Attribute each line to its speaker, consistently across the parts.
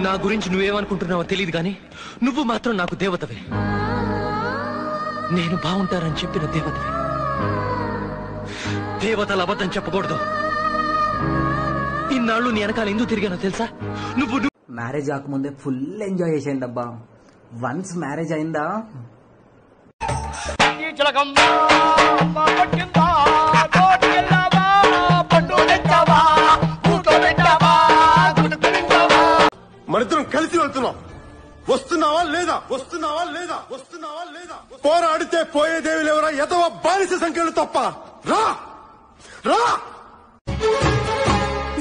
Speaker 1: నా గురించి నువ్వేమనుకుంటున్నావో తెలియదు కానీ నువ్వు మాత్రం నాకు దేవతవే. నేను బాగుంటానని చెప్పిన దేవతవే. దేవతలు అబద్ధం చెప్పకూడదు. ఇన్నాళ్ళు నీ వెనకాల ఎందుకు తిరిగానో తెలుసా? నువ్వు నువ్వు-
Speaker 2: మ్యారేజ్ కాకముందే ఫుల్ ఎంజాయ్ చేసేయండి అబ్బా వన్స్ మ్యారేజ్ అయిందా
Speaker 3: మరిద్దరం కలిసి వెళ్తున్నాం. వస్తున్నావా లేదా? వస్తున్నావా లేదా? వస్తున్నావా లేదా? పోరాడితే పోయేదేవి ఎవరా? ఎదవ బాలిస సంఖ్యలు తప్ప. రా! రా!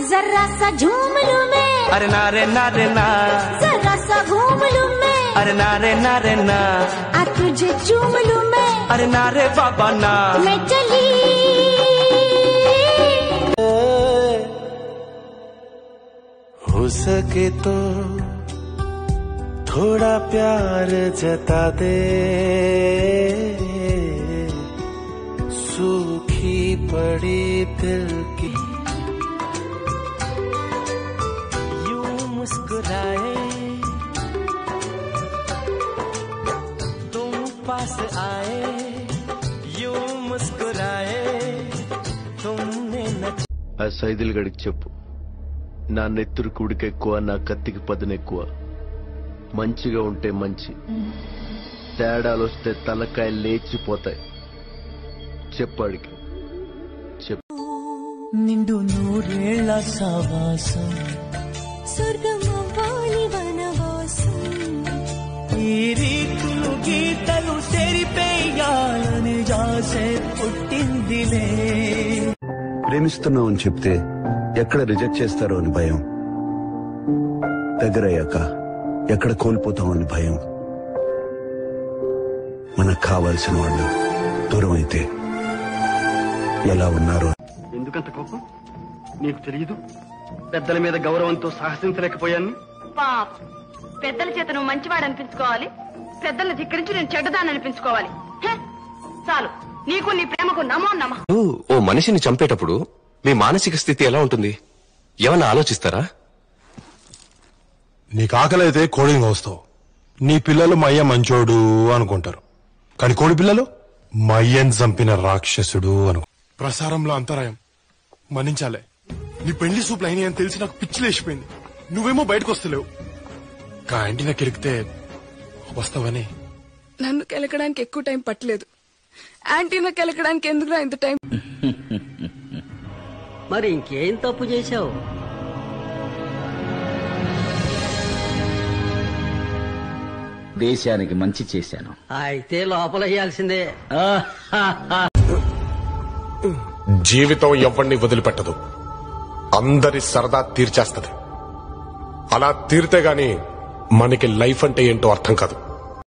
Speaker 1: జర్రా సూమే अरे नारे नारे ना
Speaker 4: जरा सा घूम लूँ मैं।
Speaker 1: अरे नारे नारे ना
Speaker 4: आ तुझे चूम लूँ मैं।
Speaker 1: अरे नारे बाबा ना।
Speaker 4: मैं चली।
Speaker 5: हो सके तो थोड़ा प्यार जता दे। मुस्कुराए तुम पास आए यूं मुस्कुराए तुमने न
Speaker 6: ఆ సైదులు గడికి చెప్పు నా నెత్తురు కుడికి ఎక్కువ నా కత్తికి పదును ఎక్కువ మంచిగా ఉంటే మంచి తేడాలు వస్తే తలకాయ లేచిపోతాయి చెప్పాడికి చెప్పు
Speaker 5: నిండు నూరేళ్ల సావాసం
Speaker 4: స్వర్గం
Speaker 5: పుట్టిందిలే.
Speaker 7: ప్రేమిస్తున్నావు అని చెప్తే ఎక్కడ రిజెక్ట్ చేస్తారో అని భయం. దగ్గరయ్యాక ఎక్కడ కోల్పోతామో అని భయం. మనకు కావాల్సిన వాళ్ళు దూరం అయితే ఎలా ఉన్నారో.
Speaker 8: ఎందుకంత కోపం? నీకు తెలియదు పెద్దల మీద గౌరవంతో సాహసించలేకపోయాను
Speaker 9: పాప. పెద్దల చేత నువ్వు మంచివాడు అనిపించుకోవాలి పెద్దల్ని ధిక్కరించి నేను చెడ్డదాన్ని అనిపించుకోవాలి హే, చాలు. నీకు నీ ప్రేమకు నమో నమ.
Speaker 10: ఓ మనిషిని చంపేటప్పుడు మీ మానసిక స్థితి ఎలా ఉంటుంది? ఏమన్నా ఆలోచిస్తారా?
Speaker 3: నీకు ఆకలి అయితే కోడిని కోస్తావు నీ పిల్లలు మయ్య మంచోడు అనుకుంటారు. కానీ కోడి పిల్లలు మయ్యని చంపిన రాక్షసుడు అను ప్రసారంలో అంతరాయం. మన్నించాలే. నీ పెళ్ళి సూపులు అయినాయి అని తెలిసి నాకు పిచ్చి లేచిపోయింది. నువ్వేమో బయటకు వస్తలేవు కాంటీ నాకు ఎరిగితే వస్తావని.
Speaker 9: నన్ను కెలకడానికి ఎక్కువ టైం పట్టలేదు. యాంటీనా కెలకడానికి ఎందుకు ఇంత టైం?
Speaker 2: మరి ఇంకేం తప్పు చేశావు?
Speaker 8: దేశానికి మంచి చేశాను.
Speaker 2: అయితే లోపల వేయాల్సిందే
Speaker 3: జీవితం ఎవరిని వదిలిపెట్టదు. అందరి సరదా తీర్చేస్తది. అలా తీరితే గాని మనకి లైఫ్ అంటే ఏంటో అర్థం కాదు.